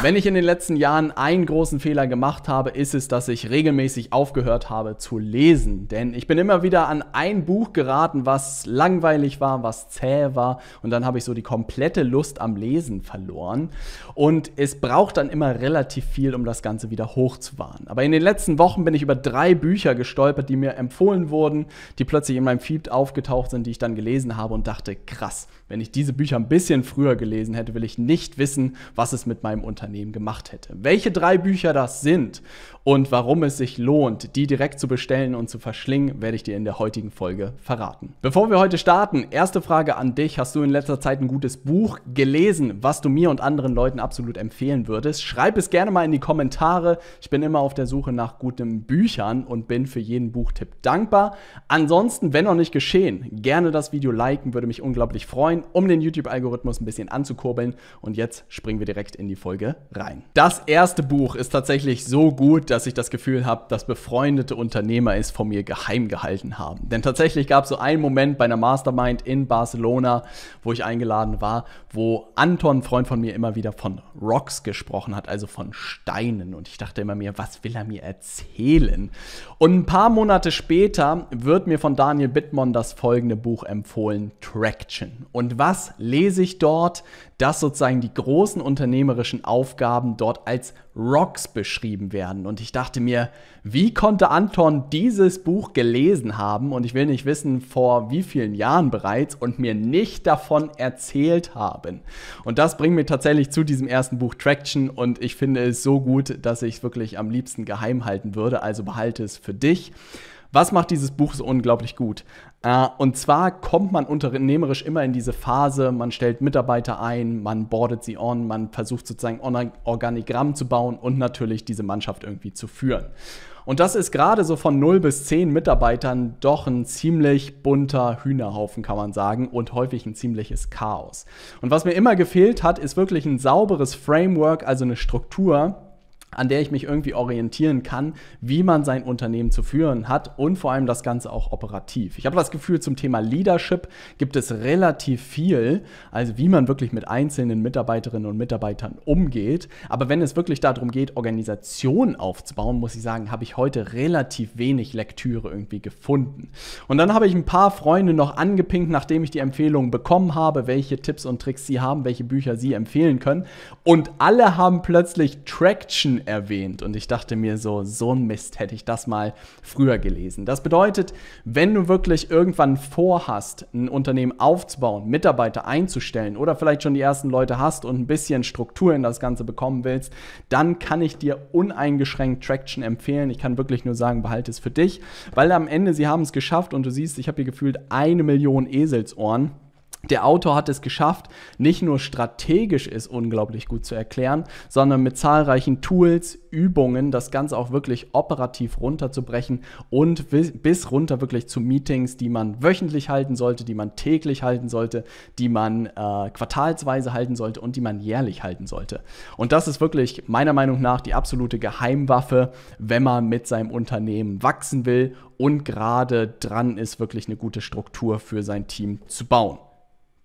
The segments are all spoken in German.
Wenn ich in den letzten Jahren einen großen Fehler gemacht habe, ist es, dass ich regelmäßig aufgehört habe zu lesen. Denn ich bin immer wieder an ein Buch geraten, was langweilig war, was zäh war. Und dann habe ich so die komplette Lust am Lesen verloren. Und es braucht dann immer relativ viel, um das Ganze wieder hochzufahren. Aber in den letzten Wochen bin ich über drei Bücher gestolpert, die mir empfohlen wurden, die plötzlich in meinem Feed aufgetaucht sind, die ich dann gelesen habe und dachte, krass, wenn ich diese Bücher ein bisschen früher gelesen hätte, will ich nicht wissen, was es mit meinem Unternehmen Unternehmen gemacht hätte. Welche drei Bücher das sind und warum es sich lohnt, die direkt zu bestellen und zu verschlingen, werde ich dir in der heutigen Folge verraten. Bevor wir heute starten, erste Frage an dich. Hast du in letzter Zeit ein gutes Buch gelesen, was du mir und anderen Leuten absolut empfehlen würdest? Schreib es gerne mal in die Kommentare. Ich bin immer auf der Suche nach guten Büchern und bin für jeden Buchtipp dankbar. Ansonsten, wenn noch nicht geschehen, gerne das Video liken, würde mich unglaublich freuen, um den YouTube-Algorithmus ein bisschen anzukurbeln. Und jetzt springen wir direkt in die Folge rein. Das erste Buch ist tatsächlich so gut, dass ich das Gefühl habe, dass befreundete Unternehmer es von mir geheim gehalten haben. Denn tatsächlich gab es so einen Moment bei einer Mastermind in Barcelona, wo ich eingeladen war, wo Anton, ein Freund von mir, immer wieder von Rocks gesprochen hat, also von Steinen. Und ich dachte immer mir, was will er mir erzählen? Und ein paar Monate später wird mir von Daniel Bittmann das folgende Buch empfohlen, Traction. Und was lese ich dort? Dass sozusagen die großen unternehmerischen Aufgaben dort als Rocks beschrieben werden. Und ich dachte mir, wie konnte Anton dieses Buch gelesen haben? Und ich will nicht wissen, vor wie vielen Jahren bereits und mir nicht davon erzählt haben. Und das bringt mich tatsächlich zu diesem ersten Buch Traction. Und ich finde es so gut, dass ich es wirklich am liebsten geheim halten würde. Also behalte es für dich. Was macht dieses Buch so unglaublich gut? Äh, und zwar kommt man unternehmerisch immer in diese Phase, man stellt Mitarbeiter ein, man bordet sie on, man versucht sozusagen Organigramm zu bauen und natürlich diese Mannschaft irgendwie zu führen. Und das ist gerade so von 0 bis 10 Mitarbeitern doch ein ziemlich bunter Hühnerhaufen, kann man sagen, und häufig ein ziemliches Chaos. Und was mir immer gefehlt hat, ist wirklich ein sauberes Framework, also eine Struktur, an der ich mich irgendwie orientieren kann, wie man sein Unternehmen zu führen hat und vor allem das Ganze auch operativ. Ich habe das Gefühl, zum Thema Leadership gibt es relativ viel, also wie man wirklich mit einzelnen Mitarbeiterinnen und Mitarbeitern umgeht. Aber wenn es wirklich darum geht, Organisationen aufzubauen, muss ich sagen, habe ich heute relativ wenig Lektüre irgendwie gefunden. Und dann habe ich ein paar Freunde noch angepinkt, nachdem ich die Empfehlungen bekommen habe, welche Tipps und Tricks sie haben, welche Bücher sie empfehlen können. Und alle haben plötzlich Traction erwähnt und ich dachte mir so, so ein Mist hätte ich das mal früher gelesen. Das bedeutet, wenn du wirklich irgendwann vorhast, ein Unternehmen aufzubauen, Mitarbeiter einzustellen oder vielleicht schon die ersten Leute hast und ein bisschen Struktur in das Ganze bekommen willst, dann kann ich dir uneingeschränkt Traction empfehlen. Ich kann wirklich nur sagen, behalte es für dich, weil am Ende sie haben es geschafft und du siehst, ich habe hier gefühlt eine Million Eselsohren der Autor hat es geschafft, nicht nur strategisch ist unglaublich gut zu erklären, sondern mit zahlreichen Tools, Übungen das Ganze auch wirklich operativ runterzubrechen und bis runter wirklich zu Meetings, die man wöchentlich halten sollte, die man täglich halten sollte, die man äh, quartalsweise halten sollte und die man jährlich halten sollte. Und das ist wirklich meiner Meinung nach die absolute Geheimwaffe, wenn man mit seinem Unternehmen wachsen will und gerade dran ist, wirklich eine gute Struktur für sein Team zu bauen.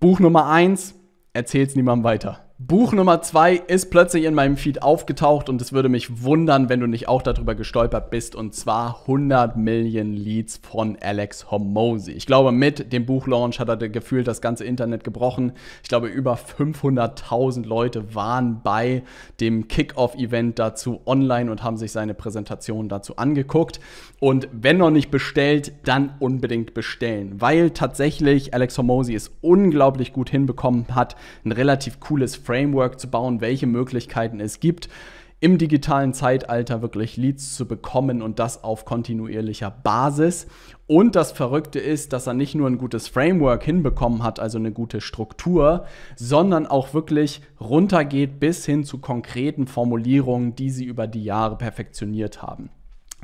Buch Nummer 1, erzähl's niemandem weiter. Buch Nummer zwei ist plötzlich in meinem Feed aufgetaucht und es würde mich wundern, wenn du nicht auch darüber gestolpert bist und zwar 100 Millionen Leads von Alex Hormozy. Ich glaube, mit dem Buchlaunch hat er gefühlt das ganze Internet gebrochen. Ich glaube, über 500.000 Leute waren bei dem Kick-Off-Event dazu online und haben sich seine Präsentation dazu angeguckt. Und wenn noch nicht bestellt, dann unbedingt bestellen, weil tatsächlich Alex Hormozy es unglaublich gut hinbekommen hat, ein relativ cooles Framework zu bauen, welche Möglichkeiten es gibt, im digitalen Zeitalter wirklich Leads zu bekommen und das auf kontinuierlicher Basis. Und das Verrückte ist, dass er nicht nur ein gutes Framework hinbekommen hat, also eine gute Struktur, sondern auch wirklich runtergeht bis hin zu konkreten Formulierungen, die sie über die Jahre perfektioniert haben.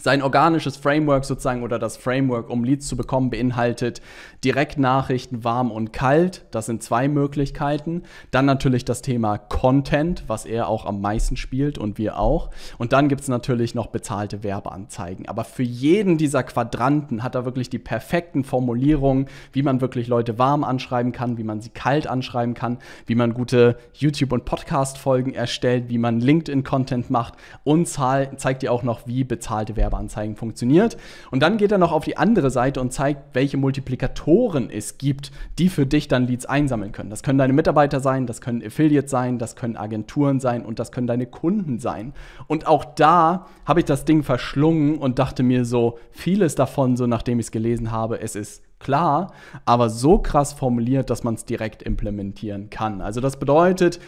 Sein organisches Framework sozusagen oder das Framework, um Leads zu bekommen, beinhaltet Direktnachrichten warm und kalt. Das sind zwei Möglichkeiten. Dann natürlich das Thema Content, was er auch am meisten spielt und wir auch. Und dann gibt es natürlich noch bezahlte Werbeanzeigen. Aber für jeden dieser Quadranten hat er wirklich die perfekten Formulierungen, wie man wirklich Leute warm anschreiben kann, wie man sie kalt anschreiben kann, wie man gute YouTube- und Podcast-Folgen erstellt, wie man LinkedIn-Content macht und zeigt dir auch noch, wie bezahlte Werbeanzeigen Werbeanzeigen funktioniert. Und dann geht er noch auf die andere Seite und zeigt, welche Multiplikatoren es gibt, die für dich dann Leads einsammeln können. Das können deine Mitarbeiter sein, das können Affiliates sein, das können Agenturen sein und das können deine Kunden sein. Und auch da habe ich das Ding verschlungen und dachte mir so, vieles davon, so nachdem ich es gelesen habe, es ist klar, aber so krass formuliert, dass man es direkt implementieren kann. Also das bedeutet,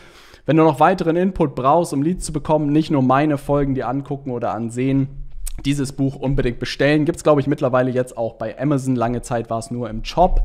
wenn du noch weiteren Input brauchst, um Leads zu bekommen, nicht nur meine Folgen dir angucken oder ansehen, dieses Buch unbedingt bestellen. Gibt es, glaube ich, mittlerweile jetzt auch bei Amazon. Lange Zeit war es nur im Shop.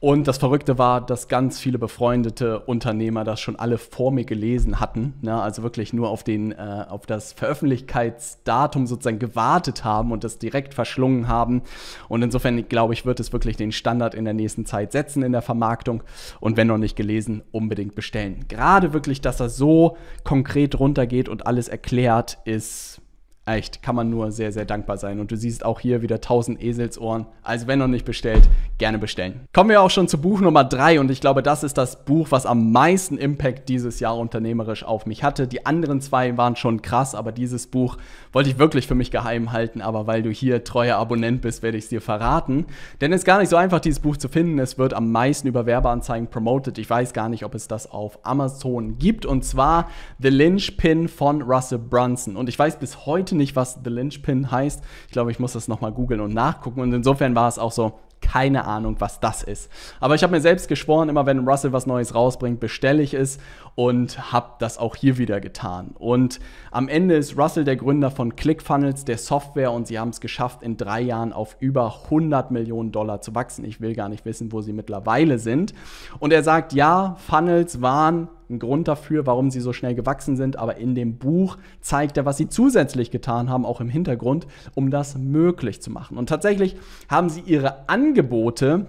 Und das Verrückte war, dass ganz viele befreundete Unternehmer das schon alle vor mir gelesen hatten. Ne? Also wirklich nur auf, den, äh, auf das Veröffentlichkeitsdatum sozusagen gewartet haben und das direkt verschlungen haben. Und insofern, glaube ich, wird es wirklich den Standard in der nächsten Zeit setzen in der Vermarktung. Und wenn noch nicht gelesen, unbedingt bestellen. Gerade wirklich, dass er so konkret runtergeht und alles erklärt, ist echt, kann man nur sehr, sehr dankbar sein. Und du siehst auch hier wieder 1000 Eselsohren. Also wenn noch nicht bestellt, gerne bestellen. Kommen wir auch schon zu Buch Nummer 3 und ich glaube, das ist das Buch, was am meisten Impact dieses Jahr unternehmerisch auf mich hatte. Die anderen zwei waren schon krass, aber dieses Buch wollte ich wirklich für mich geheim halten. Aber weil du hier treuer Abonnent bist, werde ich es dir verraten. Denn es ist gar nicht so einfach, dieses Buch zu finden. Es wird am meisten über Werbeanzeigen promoted. Ich weiß gar nicht, ob es das auf Amazon gibt. Und zwar The Lynchpin von Russell Brunson. Und ich weiß bis heute nicht, was The Lynchpin heißt. Ich glaube, ich muss das nochmal googeln und nachgucken. Und insofern war es auch so, keine Ahnung, was das ist. Aber ich habe mir selbst geschworen, immer wenn Russell was Neues rausbringt, bestelle ich es und habe das auch hier wieder getan. Und am Ende ist Russell der Gründer von ClickFunnels, der Software, und sie haben es geschafft, in drei Jahren auf über 100 Millionen Dollar zu wachsen. Ich will gar nicht wissen, wo sie mittlerweile sind. Und er sagt, ja, Funnels waren ein Grund dafür, warum sie so schnell gewachsen sind, aber in dem Buch zeigt er, was sie zusätzlich getan haben, auch im Hintergrund, um das möglich zu machen. Und tatsächlich haben sie ihre Angebote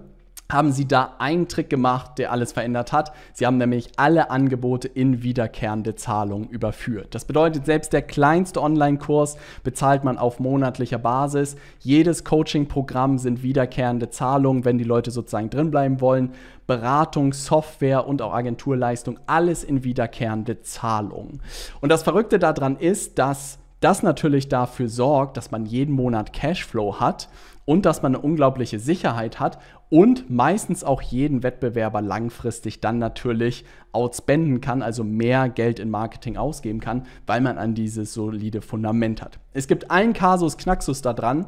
haben sie da einen Trick gemacht, der alles verändert hat. Sie haben nämlich alle Angebote in wiederkehrende Zahlungen überführt. Das bedeutet, selbst der kleinste Online-Kurs bezahlt man auf monatlicher Basis. Jedes Coaching-Programm sind wiederkehrende Zahlungen, wenn die Leute sozusagen drinbleiben wollen. Beratung, Software und auch Agenturleistung, alles in wiederkehrende Zahlungen. Und das Verrückte daran ist, dass das natürlich dafür sorgt, dass man jeden Monat Cashflow hat und dass man eine unglaubliche Sicherheit hat und meistens auch jeden Wettbewerber langfristig dann natürlich outspenden kann, also mehr Geld in Marketing ausgeben kann, weil man an dieses solide Fundament hat. Es gibt einen Kasus Knaxus da dran,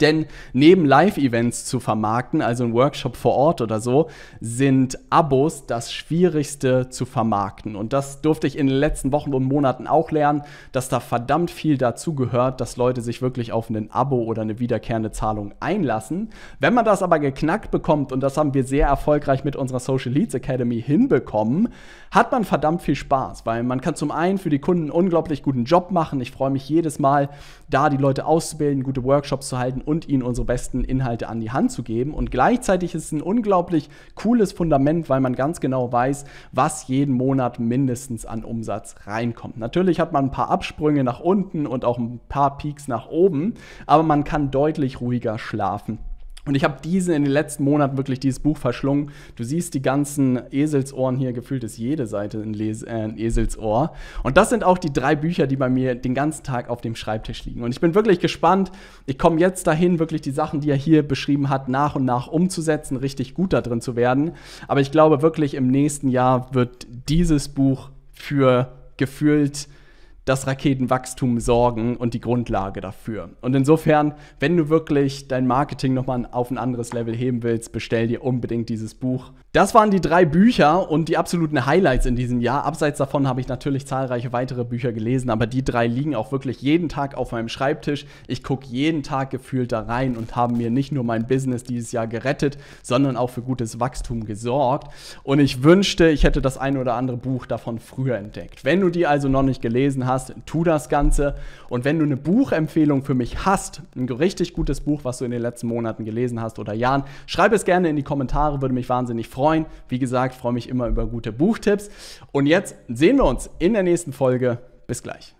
denn neben Live-Events zu vermarkten, also ein Workshop vor Ort oder so, sind Abos das Schwierigste zu vermarkten. Und das durfte ich in den letzten Wochen und Monaten auch lernen, dass da verdammt viel dazu gehört, dass Leute sich wirklich auf ein Abo oder eine wiederkehrende Zahlung einlassen. Wenn man das aber geknackt bekommt, und das haben wir sehr erfolgreich mit unserer Social Leads Academy hinbekommen, hat man verdammt viel Spaß, weil man kann zum einen für die Kunden einen unglaublich guten Job machen. Ich freue mich jedes Mal, da die Leute auszubilden, gute Workshops zu halten und ihnen unsere besten Inhalte an die Hand zu geben. Und gleichzeitig ist es ein unglaublich cooles Fundament, weil man ganz genau weiß, was jeden Monat mindestens an Umsatz reinkommt. Natürlich hat man ein paar Absprünge nach unten und auch ein paar Peaks nach oben, aber man kann deutlich ruhiger schlafen. Und ich habe diesen in den letzten Monaten wirklich dieses Buch verschlungen. Du siehst die ganzen Eselsohren hier, gefühlt ist jede Seite ein, Les äh, ein Eselsohr. Und das sind auch die drei Bücher, die bei mir den ganzen Tag auf dem Schreibtisch liegen. Und ich bin wirklich gespannt. Ich komme jetzt dahin, wirklich die Sachen, die er hier beschrieben hat, nach und nach umzusetzen, richtig gut da drin zu werden. Aber ich glaube wirklich, im nächsten Jahr wird dieses Buch für gefühlt das Raketenwachstum sorgen und die Grundlage dafür. Und insofern, wenn du wirklich dein Marketing nochmal auf ein anderes Level heben willst, bestell dir unbedingt dieses Buch. Das waren die drei Bücher und die absoluten Highlights in diesem Jahr. Abseits davon habe ich natürlich zahlreiche weitere Bücher gelesen, aber die drei liegen auch wirklich jeden Tag auf meinem Schreibtisch. Ich gucke jeden Tag gefühlt da rein und habe mir nicht nur mein Business dieses Jahr gerettet, sondern auch für gutes Wachstum gesorgt. Und ich wünschte, ich hätte das ein oder andere Buch davon früher entdeckt. Wenn du die also noch nicht gelesen hast, tu das Ganze. Und wenn du eine Buchempfehlung für mich hast, ein richtig gutes Buch, was du in den letzten Monaten gelesen hast oder Jahren, schreib es gerne in die Kommentare, würde mich wahnsinnig freuen freuen. Wie gesagt, freue mich immer über gute Buchtipps. Und jetzt sehen wir uns in der nächsten Folge. Bis gleich.